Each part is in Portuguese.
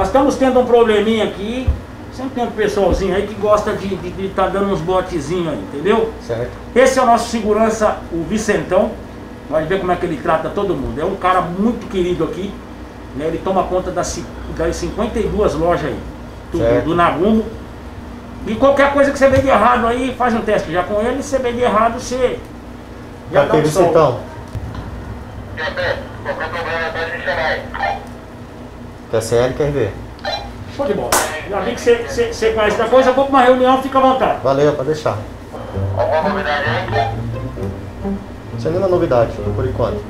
Nós estamos tendo um probleminha aqui. Sempre tem um pessoalzinho aí que gosta de estar tá dando uns botezinhos aí, entendeu? Certo. Esse é o nosso segurança, o Vicentão. Vai ver como é que ele trata todo mundo. É um cara muito querido aqui. Né? Ele toma conta das, das 52 lojas aí. Do, do Nagumo. E qualquer coisa que você vê de errado aí, faz um teste já com ele. Se você vê de errado, você já dá Cadê um sol. Vicentão? Qualquer problema pode me chamar aí. CL, quer ver? Show de bola. Já vi que você, conhece da coisa, eu vou para uma reunião, fica à vontade. Valeu, pode deixar. Alguma novidade aí? Sem nenhuma novidade, por enquanto.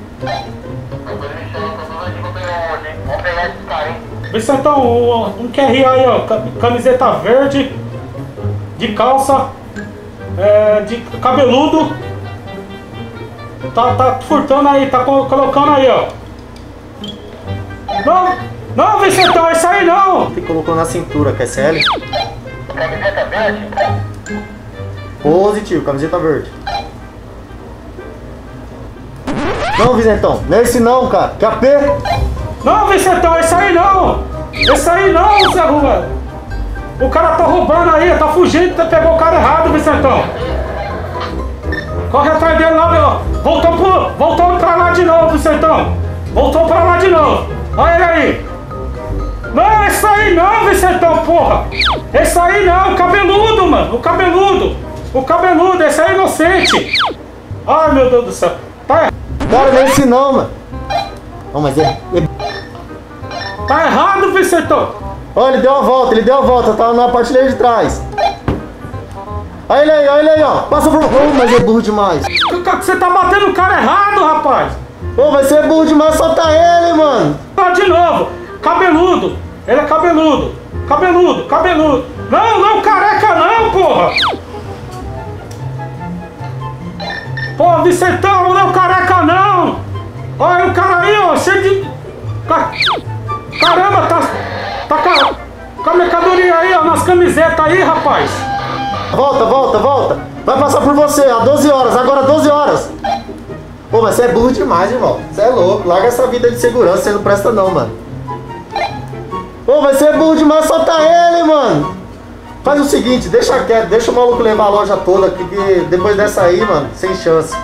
Vamos pegar esse cara, hein? Vicentão, um, um QR aí, ó, ca- camiseta verde, de calça, é, de cabeludo. Tá, tá furtando aí, tá co- colocando aí, ó. Não, não, Vicentão, isso aí não! Ele colocou na cintura, quer CL? Camiseta verde? Positivo, camiseta verde. Não, Vicentão, não é esse não, cara. Que AP? Não, Vicentão, isso aí não! Isso aí não, Zé Rua! O cara tá roubando aí, tá fugindo, tá- pegou o cara errado, Vicentão! Corre atrás dele lá, meu! Voltou, pro, voltou pra lá de novo, Vicentão! Voltou pra lá de novo! Olha ele aí! Não, esse aí não, Vicentão, porra! Esse aí não, o cabeludo, mano! O cabeludo! O cabeludo, esse aí é inocente! Ai, meu Deus do céu! Tá errado! Cara, não é esse não, mano. Não, mas ele, ele... Tá errado, Vicentão! Olha, ele deu uma volta, ele deu uma volta, tava na partilha de trás. Olha ele aí, olha ele aí, ó. Passa por... Oh, mas é burro demais. Você tá batendo o cara errado, rapaz! Ô, vai ser burro demais, solta ele, mano. Ó, de novo! Cabeludo! Ele é cabeludo! Cabeludo, cabeludo! Não, não, careca não, porra! Pô, Vicentão, não, careca não! Olha o cara aí, ó, cheio de. Ca- Caramba, tá. Tá com com a mercadoria aí, ó, nas camisetas aí, rapaz! Volta, volta, volta. Vai passar por você, ó, 12 horas, agora 12 horas. Pô, mas você é burro demais, irmão. Você é louco. Larga essa vida de segurança, você não presta não, mano. Pô, vai ser burro demais, solta ele, mano. Faz o seguinte, deixa quieto, deixa o maluco levar a loja toda, que depois dessa aí, mano, sem chance.